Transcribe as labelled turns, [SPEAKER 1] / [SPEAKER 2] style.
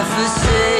[SPEAKER 1] self-forsake